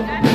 Okay.